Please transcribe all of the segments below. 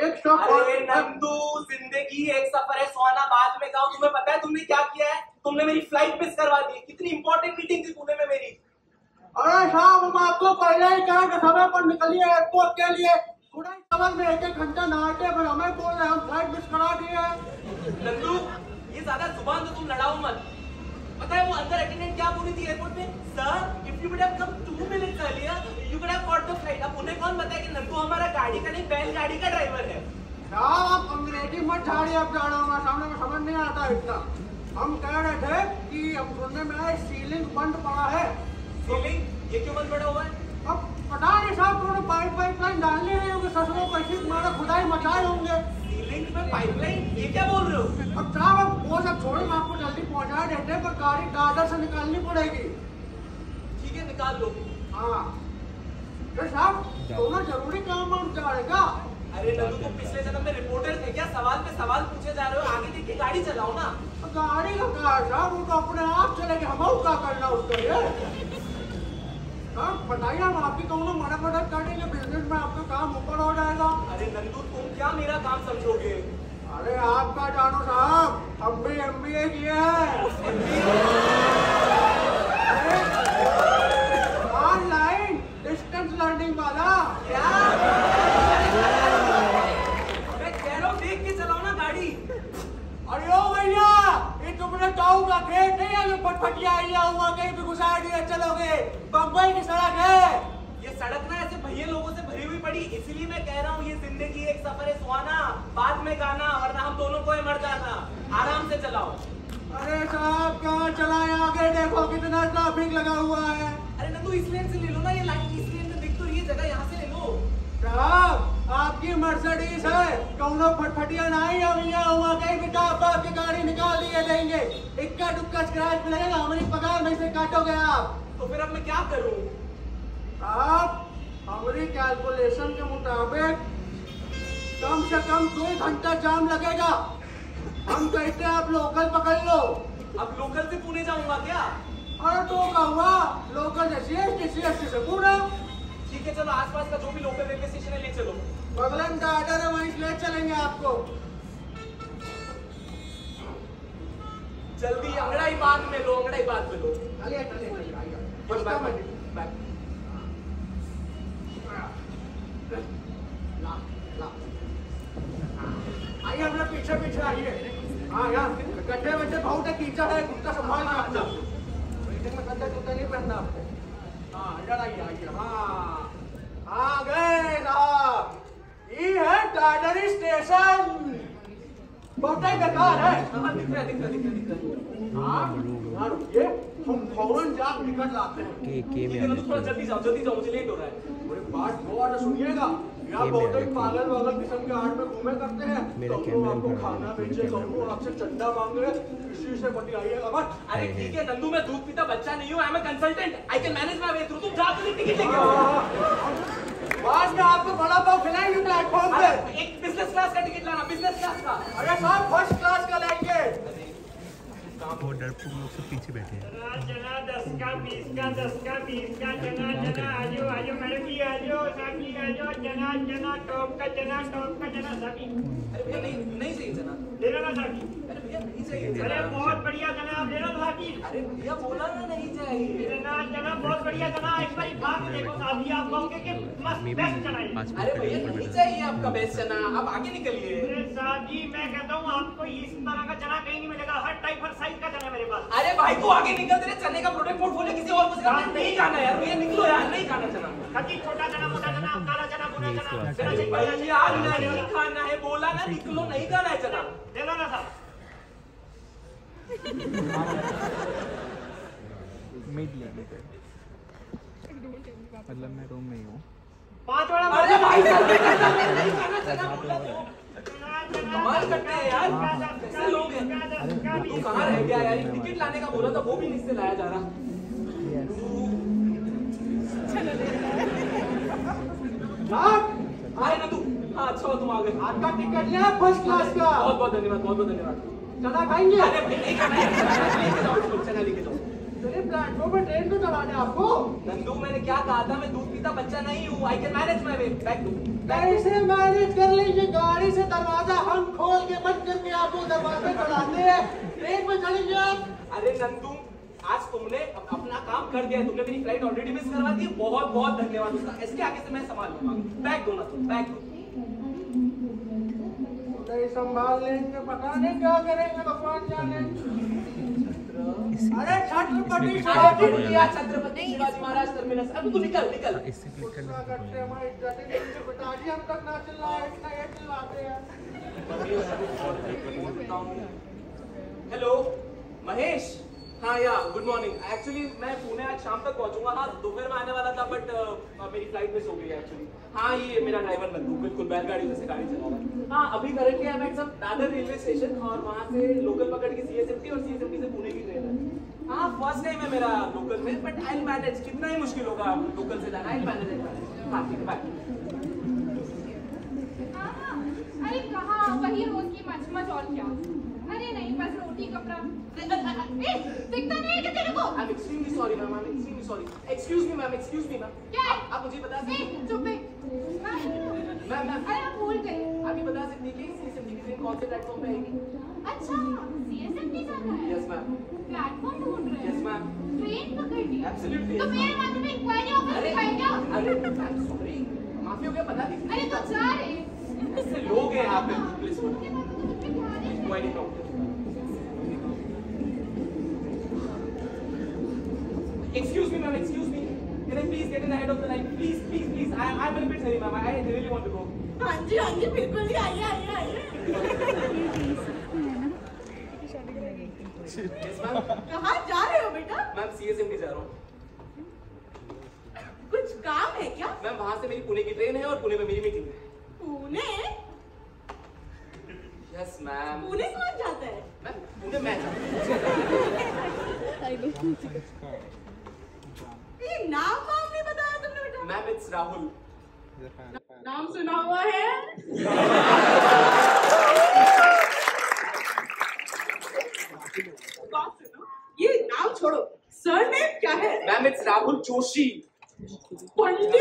एक नंदू ज़िंदगी एक सफ़र है। सोना बाद में जाओ तुम्हें पता है तुमने क्या किया है तुमने मेरी फ़्लाइट मिस करवा दी कितनी इंपॉर्टेंट मीटिंग थी पुणे में मेरी अरे साहब हम आपको पहले ही कहा कि समय पर निकलिए एयरपोर्ट के लिए। थोड़ा ही समझ में एक एक घंटा नहाते पर हमें बोल रहे हम फ़्लाइट मिस करा दिए नंदू ये ज़्यादा ज़ुबान तो तुम लड़ाओ मत। पता है वो अंदर अटेंडेंट क्या बोली थी एयरपोर्ट में? Sir if you would have come 2 minutes earlier you could have the flight अब उन्हें कौन बताया कि नंदू हमारा गाड़ी का नहीं बैलगाड़ी का ड्राइवर है? साहब आप अंग्रेज़ी मत झाड़िए अब जा रहा हूँ मैं सामने में समझ नहीं आता इतना। हम कह रहे थे कि हम सुनने में आए सीलिंग बंद पड़ा है। ये क्यों बंद पड़ा हुआ है? अब पता नहीं साहब उन्होंने पाइप पाइप लाइन डालनी नहीं होगी ससुरों ऐसी खुदाई मचाए होंगे। सीलिंग में पाइपलाइन ये क्या बोल रहे हो? अब साहब अब वो सब छोड़े आपको जल्दी पहुँचा देते हैं, पर गाड़ी दादर से निकालनी पड़ेगी। ठीक है निकाल लो। हाँ। तो साहब दोनों ज़रूरी काम हम जाएगा अरे नंदू तुम पिछले जन्म में रिपोर्टर थे क्या? सवाल पे सवाल पूछे जा रहे हो। आगे देख के गाड़ी चलाओ ना। गाड़ी का क्या है साहब वो तो अपने आप चलेगी। हम क्या करना उसका ये बताइए हम आपकी दोनों मना मदद कर देंगे बिज़नेस में आपका काम ऊपर हो जाएगा। अरे नंदू तुम क्या मेरा काम समझोगे? अरे आपका जानो साहब हम भी एम बी ए किए हैं ऑनलाइन डिस्टेंस लर्निंग वाला क्या मैं कह रहा हूँ देख के चलाओ ना गाड़ी अरे ओ भैया ये गाँव का खेत नहीं है जो फटफटिया आइया हुआ कहीं भी घुसा दिए चलोगे। बम्बई की सड़क है। ये सड़क ना ऐसे भैया लोगों से भरी हुई पड़ी इसीलिए मैं कह रहा हूँ ये ज़िंदगी एक सफ़र है सुहाना बाद में गाना वरना हम दोनों को मर जाना। आराम से चलाओ। अरे साहब कहाँ चलाए आगे? देखो कितना ट्रैफ़िक लगा हुआ है। अरे नंदू इस लेन से ले लो ना ये लाइन इस लेन में दिख तो रही है जगह यहाँ से ले लो। साहब आपकी मर्सिडीज है। कौनो फटफटिया नहीं है भैया हुआ कहीं भी टाप आपकी गाड़ी निकाल दिए देंगे इक्का दुक्का स्क्रैच लगेगा हमारी पगार में से काटोगे आप। तो फिर अब मैं क्या करूँ? आप हमारी कैलकुलेशन के मुताबिक कम से कम दो घंटा जाम लगेगा। हम कहते हैं आप लोकल पकड़ लो। अब लोकल से पुणे जाऊँगा क्या? अरे तो का हुआ लोकल जैसी है सी एस से पूरा। ठीक है चलो आसपास का जो भी लोकल रेलवे स्टेशन है ले चलो। बगलन का आर्डर है वहीं ले चलेंगे आपको। जल्दी अंगड़ाई बाग में लो अंगड़ाई बाग में लो। आइए बस फ़र्स्ट बैक टाइम बैक ला ला। आइए अपने पीछे पीछे आइए। हाँ यार गड्ढे वड्ढे बहुत है कीचड़ है कुत्ता संभाल के मीटिंग में गड्ढे कुत्ता नहीं पहनना आपको। हाँ इधर आइए आइए। हाँ आ गए साहब। ये है टाडरी स्टेशन। बहुत ही बेकार है। हाँ दिख रहा है दिख रहा है दिख रहा है दिख रहा है हाँ रुकिए। हम फ़ौरन जाकर टिकट लाते हैं। के के में है थोड़ा जल्दी जाओ जल्दी जाओ मुझे लेट हो रहा है। बात से सुनिएगा। यहाँ बहुत ही पागल वागल किस्म के आर्ट में घूमे करते हैं। मेरा कैमरा आपको खाना कहूँ आपसे चंदा मांगे इसी से मत अरे ठीक है। है नंदू मैं दूध पीता बच्चा नहीं हूँ। I am consultant I can manage my way through तुम तो टिकट लेके आओ। बाद में आपको बड़ा पाव खिलाएँगे प्लेटफॉर्म पे। एक बिज़नेस क्लास का टिकट लाना बिज़नेस क्लास का। अरे साहब फ़र्स्ट क्लास का लेंगे। वो डरपोक लोग सब पीछे बैठे हैं। अरे भैया नहीं नहीं चाहिए चना ले लो ना साहब अरे भैया नहीं चाहिए अरे चना बहुत बढ़िया चना आप ले अरे भैया बोला ना नहीं चाहिए। बहुत बढ़िया चना एक बार खा के देखो साहब आप कहोगे कि मस्त बेस्ट चना है। अरे भैया नहीं चाहिए आपका बेस्ट चना आप आगे निकलिए। अरे साहब जी मैं कहता हूँ आपको इस तरह का चना कहीं नहीं मिलेगा हर टाइप हर साइज़ का चना है मेरे पास अरे भाई तू आगे निकल तेरे चने का प्रोडक्ट पोर्टफोलियो किसी और को सिखा नहीं खाना यार भैया निकलो यार नहीं खाना चना सभी छोटा चना मोटा चना काला चना भुना चना भैया नहीं खाना है बोला ना निकलो नहीं खाना है चना लो ना साहब। मिड लेने मतलब मैं रूम में ही हूँ। पाँच वाला अरे भाई जल्दी नहीं खाना चना बोला तो। कमाल करते हैं यार। कैसे लोग हैं? तू कहाँ रह गया यार? टिकट लाने का बोला था वो भी नहीं लाया जा रहा। आए ना तू। हाँ अच्छा हो तुम आ गए। आपका टिकट लिया फ़र्स्ट क्लास का। बहुत बहुत धन्यवाद बहुत बहुत धन्यवाद। चला खाएँगे? अरे भाई नहीं खाना चला लेके जाओ तेरे प्लेटफॉर्म पे ट्रेन को चलाने आपको। नंदू मैंने क्या कहा था? मैं दूध पीता बच्चा नहीं हूँ। I can manage my way back to कैसे मैनेज कर लीजिए गाड़ी से दरवाज़ा हम खोल के बंद करके आपको दरवाजे चढ़ाते हैं। ट्रेन में चलेंगे आप। अरे नंदू आज तुमने अपना काम कर दिया तुमने मेरी फ़्लाइट ऑलरेडी मिस करवा दी। बहुत बहुत धन्यवाद उसका। इसके आगे से मैं संभाल लूँगा। बैग दो ना तुम बैग दो संभाल लेंगे पता नहीं क्या करेंगे भगवान जाने। छत्रपति अरे शिवाजी महाराज टर्मिनस अब तू निकल। निकल इससे क्लिक करना करते हैं हमारी इज़्ज़त है, इनसे पिताजी हम तक ना चिल्लाए इतना ये चिल्लाते हैं। हेलो महेश। हाँ या गुड मॉर्निंग एक्चुअली मैं पुणे आज शाम तक पहुंचूँगा। हाँ दोपहर में आने वाला था बट मेरी फ़्लाइट मिस हो गई एक्चुअली हाँ ये मेरा ड्राइवर नंदू बिल्कुल बैलगाड़ी जैसे गाड़ी चला रहा है। हाँ अभी currently I am at Dadar railway station और वहाँ से लोकल पकड़ के सीएसएमटी और सीएसएमटी से पुणे की ट्रेन है। हाँ फ़र्स्ट टाइम है मेरा लोकल में बट आई मैनेज कितना ही मुश्किल होगा लोकल से जाना आई मैनेज हाँ ठीक है बाय हाँ, अरे कहाँ वही रोज की मचमच और क्या? अरे नहीं बस रोटी कपड़ा ए, दिखता नहीं है क्या तेरे को? I'm extremely sorry, ma'am. I'm extremely sorry. Excuse me, ma'am. Excuse me, ma'am. क्या है? आप, आप मुझे बता सकते चुप है हाँ, मैम मैम अरे आप भूल गए। आप ये बता सकती हैं कि सीएसएमटी की कौन से प्लेटफॉर्म पे आएगी? अच्छा सीएसएमटी जाना है? यस मैम प्लेटफॉर्म ढूंढ रहे यस मैम ट्रेन पकड़नी है तो मेरे ma'am. माथे इंक्वायरी ऑफ़िस अरे दिखाए क्या अरे मैम सॉरी माफ़ी हो गया पता नहीं अरे तो जा रहे ऐसे लोग हैं यहाँ पे। प्लीज़ उनके पास तो ma'am. Excuse me. Can I please get in ahead of the line? Please, please, please. I, I'm a bit sorry, ma'am. I really want to go. हाँ जी हाँ जी बिल्कुल ही आइए आइए आइए Yes, ma'am. कहाँ जा रहे हो बेटा मैम सीएसएमटी जा रहा हूँ कुछ काम है क्या मैम वहाँ से मेरी पुणे की ट्रेन है और पुणे में मेरी मीटिंग है पुणे यस मैम पुणे कौन जाता है मैम पुणे मैं जाऊँ ये नाम वाम नहीं बताया तुमने बेटा? मैम इट्स राहुल नाम सुना हुआ है? ये नाम छोड़ो। सरनेम क्या है? मैम इट्स राहुल जोशी पंडित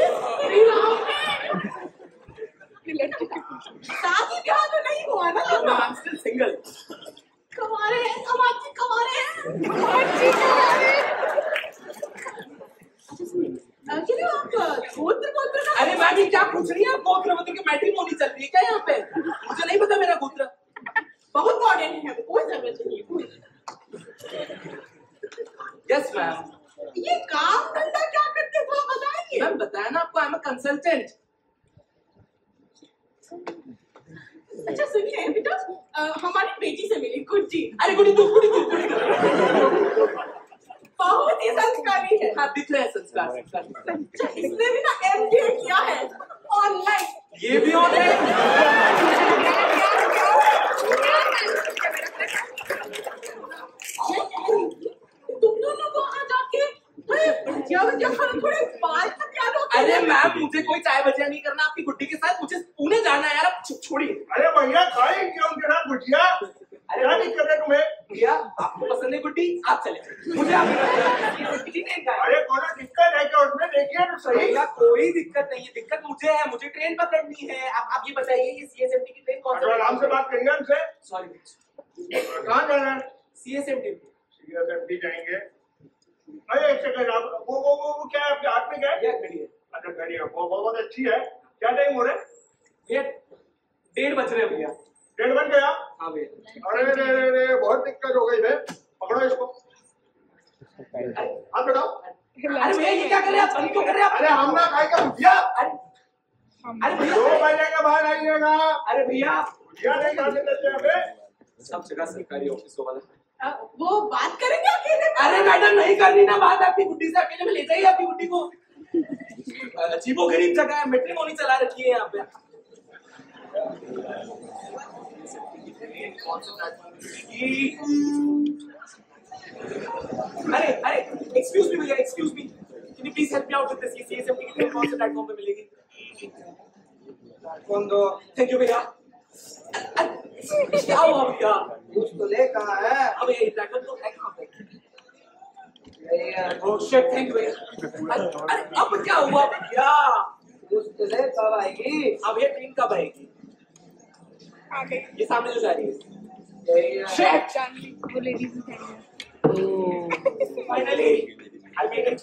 शादी ब्याह तो नहीं हुआ ना? आई एम स्टिल सिंगल कमा रहे हैं समाज कमा रहे हैं समाज कमा रहे हैं अच्छा सुनिए अ, चलिए आप अ, गोत्र गोत्र का अरे मैम क्या पूछ रही है आप? गोत्र मतलब की मैट्रिमोनी चल रही है क्या यहाँ पे मुझे नहीं पता मेरा गोत्र बहुत मॉडर्न है कोई ज़रूरत नहीं है कोई यस मैम ये काम धंधा क्या करते थे बताइए मैम बताया ना आपको आई एम अ कंसल्टेंट अच्छा सुनिए बेटा अ, हमारी बेटी से मिली गुड्डी अरे गुड़ी तू गुड़ी तू गुड़ी तू बहुत ही संस्कारी है हाँ दिख रहे हैं संस्कार संस्कार अच्छा इसने भी ना एमबीए किया है ऑनलाइन ये भी ऑन है तुम दोनों वहाँ जाके अरे भजिया भजिया खाना थोड़े बाल तक क्या लोग अरे मैम मुझे कोई चाय भजिया नहीं करना आपकी गुड्डी के साथ मुझे पुणे जाना है यार छोड़िए। अरे भैया खाई क्यों उनके साथ गुजिया अरे क्या दिक्कत है तुम्हें? भैया आपको पसंद है गुड्डी? आप चले मुझे आप अरे कोनो दिक्कत है क्या उसमें? देखिए तो सही। भैया कोई दिक्कत नहीं है। दिक्कत मुझे है मुझे ट्रेन पकड़नी है। आप आप ये बताइए ये सीएसएमटी की ट्रेन कौन तो आराम से बात करेंगे हमसे। सॉरी कहाँ जाना है? सीएसएमटी सीएसएमटी जाएँगे। अरे एक सेकंड आप वो वो वो, क्या है आपके हाथ में क्या है? खड़ी है। अच्छा वो बहुत अच्छी है। क्या टाइम हो रहा है? भैया डेढ़ बज रहे भैया। डेढ़ बन गया? हाँ भैया। अरे रे रे रे बहुत दिक्कत हो गई है पकड़ो इसको। हाथ बढ़ाओ। अरे भैया ये क्या कर रहे हैं आप? क्यों कर रहे हैं अरे हम ना खाएगा भुजिया अरे अरे दो बजे के बाद आइएगा। अरे भैया। भुजिया नहीं खाने देते हमें सब जगह सरकारी ऑफिसों वाला। वो बात करेंगे अकेले अरे मैडम नहीं करनी ना बात आपकी गुड्डी से अकेले में ले जाइए आपकी गुड्डी को। अजीबो गरीब जगह है मेट्रिमोनी चला रखी है यहाँ पे। अरे अरे एक्सक्यूज मी भैया excuse me can you please help me out with this ये सीएसएमटी की ट्रेन कौन से प्लेटफॉर्म पे मिलेगी? कौन दो? थैंक यू भैया। क्या हुआ भैया? कुछ तो ले कहाँ है? अब ये ड्रैगन तो है कहाँ पे यही है। Oh shit, thank you भैया अरे अरे, अब क्या हुआ भैया तो कब आएगी? अब ये ट्रेन कब आएगी? ये सामने जो जा रही है। है। Shit! वो लेडीज़ हैं.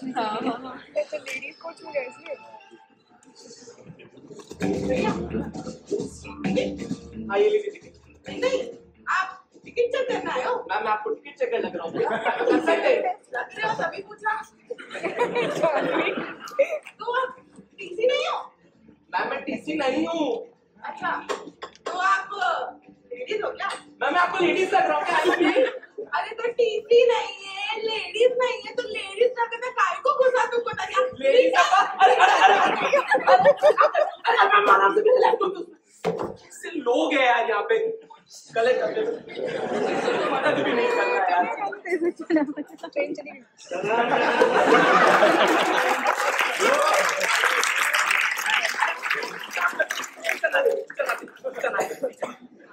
हाँ हाँ हाँ। तो लेडीज़ कोच में गए इसलिए। हाँ लीजिए नहीं आप टिकट चेक करना आए हो मैम मैं आपको टिकट चेक लग रहा हूँ लग हो तभी पूछा तो आप टीसी नहीं हो मैम मैं टीसी नहीं हूँ अच्छा तो आप लेडीज़ हो क्या मैम मैं आपको लेडीज़ लग रहा हूँ क्या अरे तो टीसी नहीं है लेडीज़ नहीं है तो लेडीज़ ना करना काय को घुसा तुमको लेडीज़ अरे अरे अरे अरे अरे लोग हैं यार यहाँ पे कलेक्ट कर ले मदद भी नहीं कर रहा यार ट्रेन चली गई चला दे, चला दे, चला दे।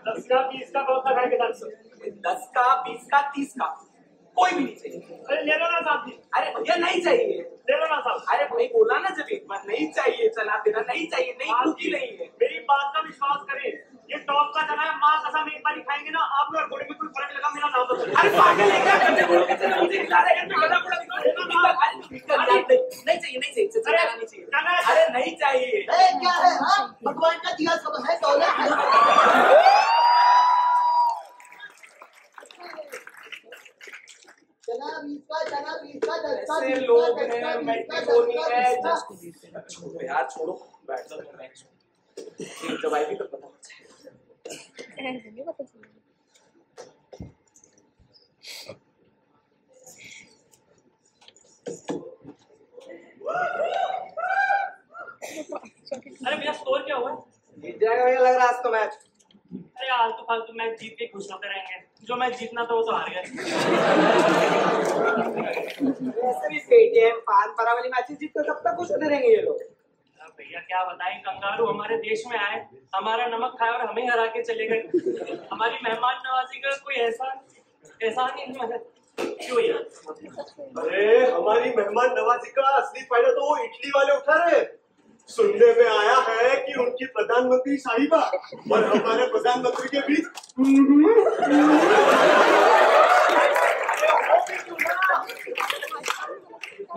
दस का बीस का बहुत लगा के दस दस का बीस का तीस का कोई भी नहीं चाहिए अरे ले लो ना साहब जी अरे भैया नहीं चाहिए ले लो ना साहब अरे भाई बोला ना जब एक बार नहीं चाहिए चला देना नहीं चाहिए नहीं भूखी नहीं है मेरी बात का विश्वास करें ये टॉप का चला है माँ कसम एक बार ही खाएँगे ना आप लोग बॉडी में कोई फ़र्क लगा मेरा नाम बताओ अरे पागल है क्या करने बोलो कि चलो मुझे खिला रहे हैं तो गला पड़ा दिखा रहे हो। अरे निकल यार, नहीं चाहिए नहीं चाहिए चला नहीं चाहिए। अरे नहीं चाहिए। ए, क्या है? हाँ? भगवान का दिया सब है दौलत है। ऐसे लोग हैं का, है छोड़ो यार छोड़ो। बैठ जाओ मैं छोड़ो जब आएगी तो पता नहीं पता चला अरे भैया स्कोर क्या हुआ? है? जीत जाएगा भैया लग रहा आज तो मैच अरे आलतू फालतू मैच जीत के खुश होते रहेंगे। जो मैच जीतना था वो तो हार गए वैसे भी पेटीएम पान परा वाली मैचेस जीतते तब तक होते रहेंगे ये लोग। भैया क्या बताएँ कंगारू हमारे देश में आए हमारा नमक खाए और हमें हरा के चले गए। हमारी मेहमान नवाजी का कोई एहसान एहसान ही नहीं है। क्यों अरे, हमारी मेहमान नवाजी का असली फ़ायदा तो वो इटली वाले उठा रहे सुनने में आया है कि उनकी प्रधानमंत्री साहिबा और हमारे प्रधानमंत्री के बीच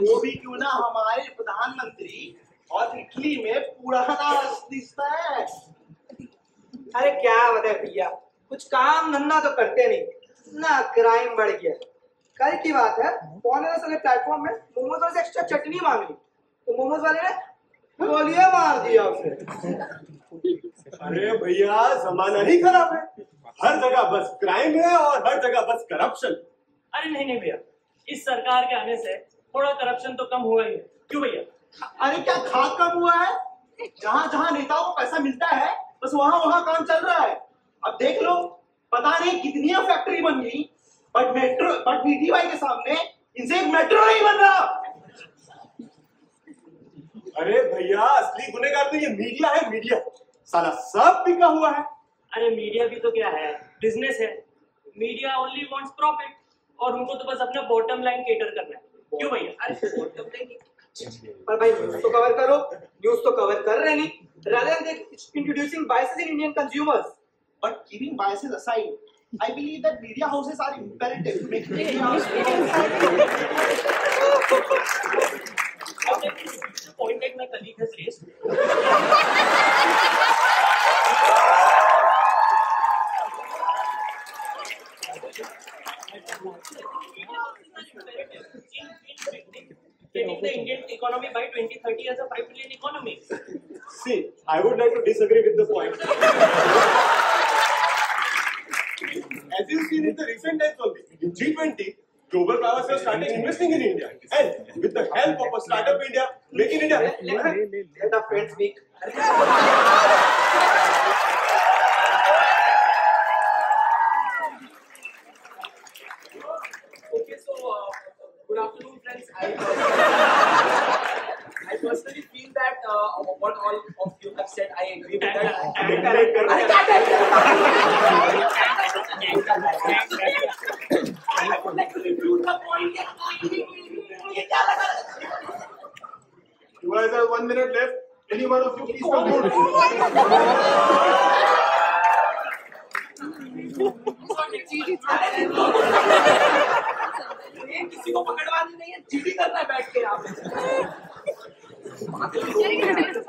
वो भी क्यों ना हमारे प्रधानमंत्री और इटली में पुराना रिश्ता है। अरे क्या बताए भैया? कुछ काम धंधा तो करते नहीं। ना क्राइम बढ़ गया। कल की बात है पौने दस वाले प्लेटफॉर्म में? मोमोज वाले से एक्स्ट्रा चटनी मांग। ली तो मोमोज वाले ने गोलियाँ मार दिया उसे। अरे भैया जमाना ही खराब है। हर जगह बस क्राइम है और हर जगह बस करप्शन अरे नहीं नहीं भैया इस सरकार के आने से थोड़ा करप्शन तो कम हुआ ही है। क्यों भैया? अरे क्या खाक कम हुआ है? जहाँ जहाँ नेताओं को पैसा मिलता है बस वहाँ वहाँ काम चल रहा है। अब देख लो पता नहीं कितनी फैक्ट्री बन गई। बट मेट्रो बट नीति भाई के सामने इनसे एक मेट्रो नहीं बन रहा। अरे भैया असली गुनेगार तो ये मीडिया है मीडिया साला सब बिका हुआ है। अरे मीडिया भी तो क्या है? बिज़नेस है। मीडिया ओनली वांट्स प्रॉफिट और उनको तो बस अपना बॉटम लाइन केटर करना है। क्यों भैया? अरे बॉटम लाइन पर भाई न्यूज़ तो कवर करो। न्यूज़ तो कवर कर रहे नहीं rather than introducing biases in Indian consumers but keeping biases aside I believe that media houses are imperative to make media houses. point that my colleague has raised. Getting the Indian economy by 2030 as a 5 trillion economy. See, I would like to disagree with the point. As you've seen in the recent times only, in G20, global powers have started investing in India. And with the help of a startup India, Make in India. let, let, let our friends speak Okay, so uh, good afternoon, friends. I, I personally feel that uh, what all of you have said I agree with that. I would like to refute the point. ये क्या लगा? You guys have one minute left. Any one of you please conclude. ये किसी को पकड़वानी नहीं है GD करना बैठ के यहाँ Yeri gelin.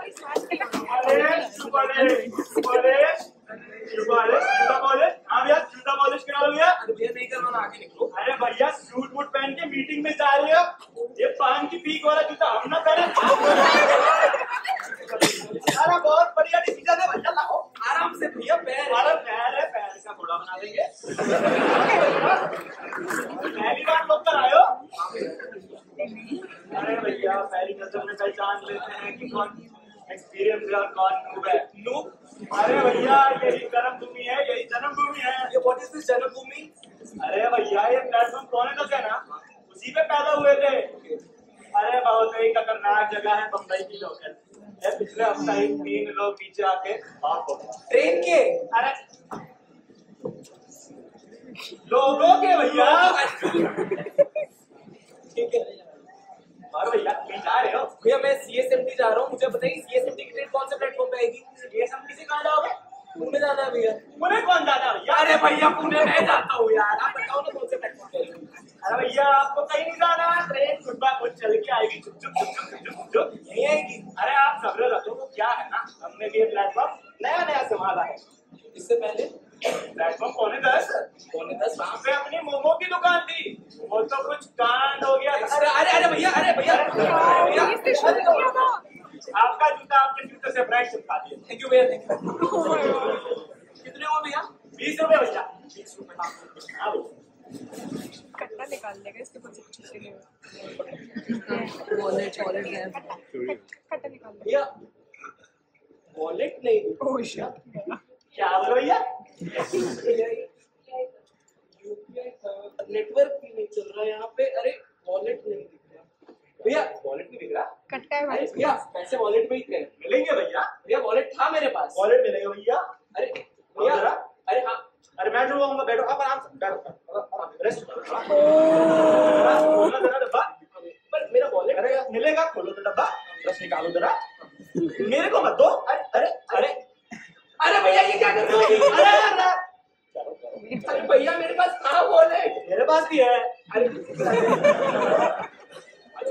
भैया ये प्लेटफॉर्म कौन है है ना? उसी पे पैदा हुए थे। अरे बहुत ही खतरनाक जगह है बम्बई की लोकल ये पिछले हफ़्ता ही तीन लोग पीछे आके हो ट्रेन के? अरे। लोगों के भैया। ठीक है। और भैया जा रहे हो? भैया मैं सीएसएमटी जा रहा हूँ। मुझे बताइए सीएसएमटी की ट्रेन कौन से प्लेटफॉर्म पे आएगी? ये सब किसी कहाँ जाओगे? पुणे जाना है भैया पुणे कौन जाना भैया अरे भैया पुणे मैं जाता हूँ यार आप बताओ ना कौन से अरे भैया आपको कहीं नहीं जाना ट्रेन गुडबा कुछ चल के आएगी चुप चुप चुप चुप चुप चुप नहीं आएगी अरे आप सब्र रखो वो क्या है ना हमने भी ये प्लेटफॉर्म नया नया संभाला है इससे पहले प्लेटफॉर्म पौने दस पौने दस वहाँ पे अपनी मोमो की दुकान थी वो तो कुछ कांड हो गया अरे अरे अरे भैया अरे भैया आपका जूता आपके जूते से ब्रांड चिपका थैंक यू भैया थैंक यू कितने हो भैया? बीस रुपए भैया बीस रुपए हाँ कट्टा निकाल देगा इसके कुछ कुछ लिए वॉलेट वॉलेट है। कट्टा निकाल दे भैया वॉलेट नहीं। ओह शिट क्या बोलो भैया? नेटवर्क भी नहीं चल रहा यहाँ पे। अरे वॉलेट नहीं। भैया वॉलेट नहीं दिख रहा कट्टा है भाई भैया पैसे वॉलेट में ही थे। मिलेंगे भैया। भैया वॉलेट था मेरे पास। वॉलेट मिलेगा भैया। अरे भैया अरे हाँ। अरे मैं जो आऊँगा बैठो आप आराम से। बैठो रेस्ट करो खोलो जरा डब्बा। पर मेरा वॉलेट अरे मिलेगा खोलो तो डब्बा। बस निकालो जरा। मेरे को मत दो। अरे अरे अरे। अरे भैया ये क्या कर रहे हो? अरे अरे चलो चलो। अरे भैया मेरे पास था वॉलेट मेरे पास भी है। अरे।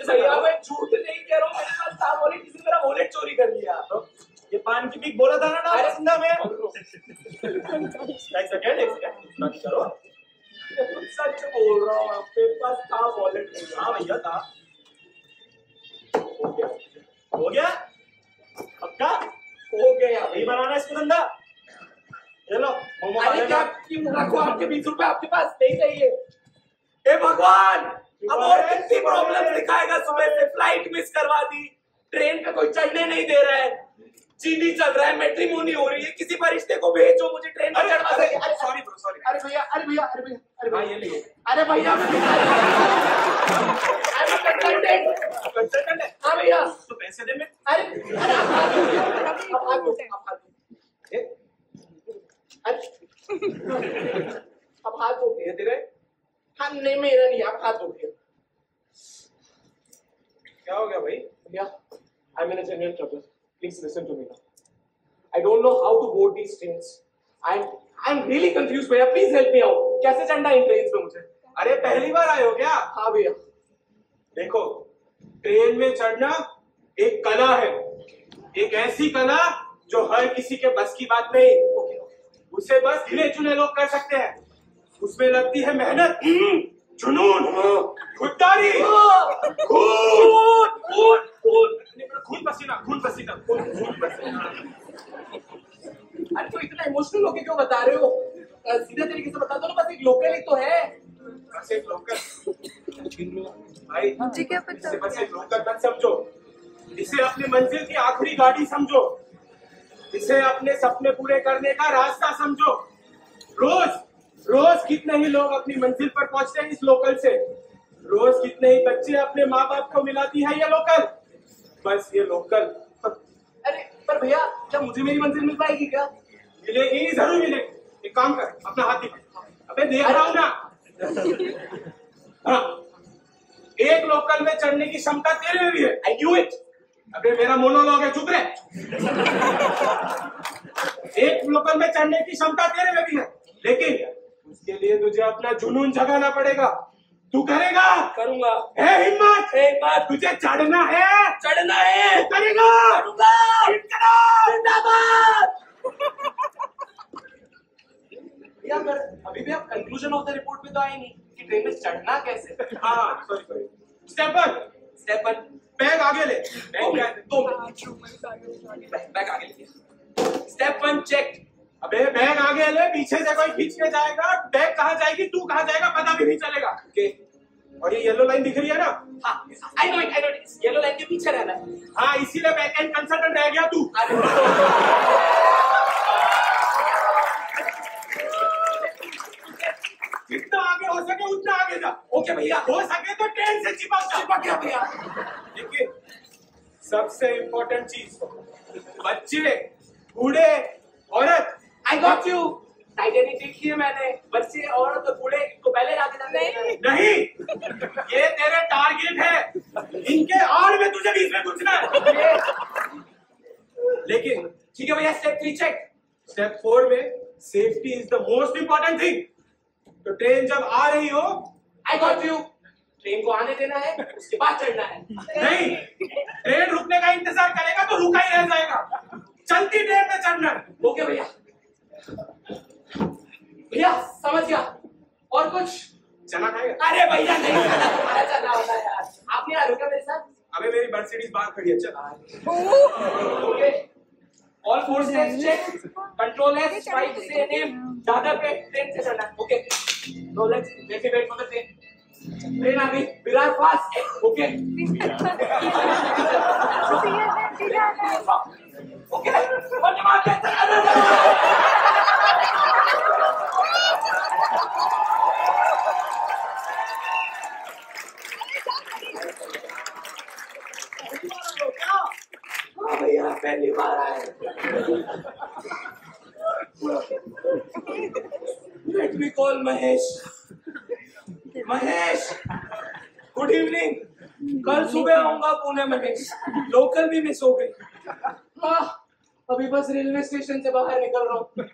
भैया मैं झूठ नहीं कह रहा हूँ मेरे पास था वॉलेट किसी मेरा वॉलेट चोरी कर लिया। तो ये पान की पीक बोला था ना ना अरे- पसंदा में? एक सेकंड एक सेकंड बात करो। सच बोल रहा हूँ मेरे पास था वॉलेट हाँ भैया था। हो गया। हो गया? पक्का? हो गया। नहीं बनाना इसको धंधा? ये लो मोमो अरे क्या रखो आपके बीस रुपए आपके पास नहीं चाहिए। हे भगवान! अब और कितनी प्रॉब्लम दिखाएगा? सुबह से फ़्लाइट मिस करवा दी। ट्रेन पे कोई चढ़ने नहीं दे रहा है। चीनी चल रहा है मैट्रिमोनी हो रही है। किसी परिश्ते को भेजो मुझे ट्रेन पर अरे चढ़वा अरे अरे सॉरी ब्रो सॉरी अरे भैया अरे भैया अरे भैया अरे हाँ भैया। अरे भैया a consultant. कंसल्टेंट है? भैया। तो पैसे दे मैं अरे आप आप आप आप हाथ धो दे रहे हाँ नहीं मेरा नहीं आप हाथ धो क्या हो गया भाई भैया I'm in a genuine trouble. Please listen to me now. I don't know how to board these trains. I'm I'm really confused, भैया. Please help me out. कैसे चढ़ना इन ट्रेन्स में मुझे? अरे पहली बार आए हो क्या हाँ भैया. देखो ट्रेन में चढ़ना एक कला है एक ऐसी कला जो हर किसी के बस की बात नहीं उसे बस गिने चुने लोग कर सकते हैं उसमें लगती है मेहनत। जुनून। खुददारी। खून। खून। खून खून। पसीना खून पसीना खून खून पसीना। अरे तो इतना इमोशनल होके क्यों बता रहे हो? सीधे तरीके से बता दो ना बस एक लोकल ही तो है. बस एक लोकल भाई मुझे क्या पता बस एक लोकल मत समझो। इसे अपनी मंजिल की आखिरी गाड़ी समझो। इसे अपने सपने पूरे करने का रास्ता समझो। रोज कितने ही लोग अपनी मंजिल पर पहुँचते हैं इस लोकल से। रोज कितने ही बच्चे अपने माँ बाप को मिलाती है ये लोकल बस ये लोकल अरे पर भैया क्या मुझे मेरी मंजिल मिल पाएगी क्या? मिलेगी ज़रूर मिलेगी। एक काम कर अपना हाथ दिखा अबे देख रहा हूँ ना। हाँ। एक लोकल में चढ़ने की क्षमता तेरे में भी है। आई न्यू इट अबे मेरा मोनोलॉग है चुप रहे। एक लोकल में चढ़ने की क्षमता तेरे में भी है। लेकिन उसके लिए तुझे अपना जुनून जगाना पड़ेगा। तू करेगा? करूँगा। है हिम्मत! एक बात तुझे चढ़ना है। चढ़ना है। तू करेगा। करूँगा। जिंदाबाद! अभी भी आप कंक्लूजन ऑफ़ द रिपोर्ट पे तो आए नहीं कि ट्रेन में चढ़ना कैसे? हाँ sorry sorry step one step one bag आगे ले। दो बैग दो मिनट बैग आगे। लीजिए स्टेप वन चेक अबे बैग आगे ले पीछे से कोई खींच के जाएगा। बैग कहाँ जाएगी? तू कहाँ जाएगा? पता भी नहीं चलेगा। ओके? और ये येलो लाइन दिख रही है ना? हाँ I know it I know yellow line के पीछे रहना। है इसीलिए बैक एंड कंसल्टेंट रह गया तू। जितना आगे हो सके उतना आगे जा। ओके भैया। हो सके तो ट्रेन से चिपक चिपक गया भैया। देखिए सबसे इम्पोर्टेंट चीज़ बच्चे बूढ़े औरत गॉट यू। टाइटैनिक देखी है मैंने। बच्चे और तो बूढ़े को पहले जाके जाने नहीं। नहीं। ये तेरे टारगेट है। इनके आड़ में तुझे बीच में घुसना है लेकिन ठीक है भैया step three check step four में safety is the most important thing तो ट्रेन जब आ रही हो आई गॉट यू ट्रेन को आने देना है उसके बाद चढ़ना है। नहीं। ट्रेन रुकने का इंतज़ार करेगा तो रुका ही रह जाएगा। चलती ट्रेन में चढ़ना। ओके भैया। भैया समझ गया। और कुछ? चना खाएगा? अरे भैया नहीं चलना तुम्हारा चलना होता है यार। आप नहीं आ रहे हो मेरे साथ? अबे मेरी मर्सिडीज बाहर खड़ी है चल। Okay. All four steps check control S five से नेम दादर पे ट्रेन से चढ़ना। Okay no let's let's wait for the train train आ गई। Virar fast okay okay Vande Mataram हाँ भैया पहली बार आए। Let me call Mahesh Mahesh good evening कल सुबह आऊँगा पुणे महेश लोकल भी मिस हो गई। अभी बस रेलवे स्टेशन से बाहर निकल रहा हूँ।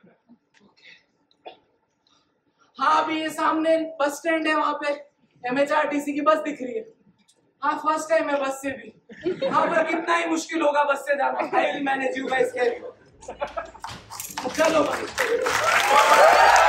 हाँ अभी ये सामने बस स्टैंड है वहाँ पे। एमएचआरटीसी की बस दिख रही है। हाँ फ़र्स्ट टाइम है बस से भी। हाँ पर कितना ही मुश्किल होगा बस से जाना। I will manage you guys carry चलो भाई।